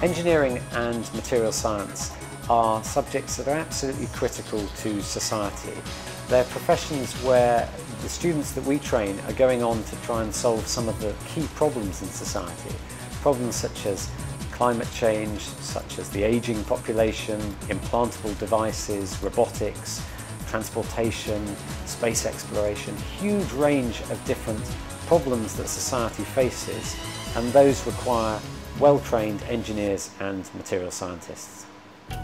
Engineering and material science are subjects that are absolutely critical to society. They're professions where the students that we train are going on to try and solve some of the key problems in society. Problems such as climate change, such as the ageing population, implantable devices, robotics, transportation, space exploration, huge range of different problems that society faces and those require well-trained engineers and material scientists.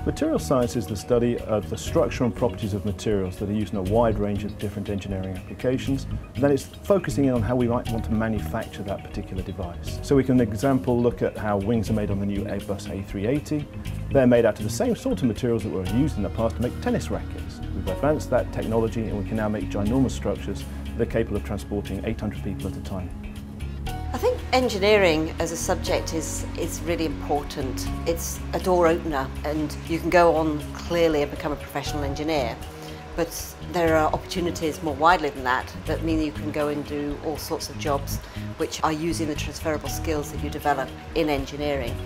Material science is the study of the structure and properties of materials that are used in a wide range of different engineering applications. And then it's focusing in on how we might want to manufacture that particular device. So we can, for example, look at how wings are made on the new Airbus A380. They're made out of the same sort of materials that were used in the past to make tennis rackets. We've advanced that technology and we can now make ginormous structures that are capable of transporting 800 people at a time. I think engineering as a subject is, is really important. It's a door opener and you can go on clearly and become a professional engineer. But there are opportunities more widely than that that mean you can go and do all sorts of jobs which are using the transferable skills that you develop in engineering.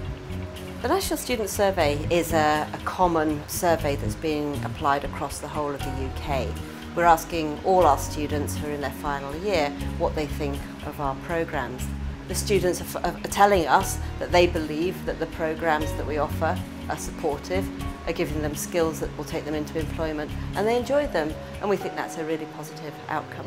The National Student Survey is a, a common survey that's being applied across the whole of the UK. We're asking all our students who are in their final year what they think of our programmes. The students are, are telling us that they believe that the programmes that we offer are supportive, are giving them skills that will take them into employment and they enjoy them and we think that's a really positive outcome.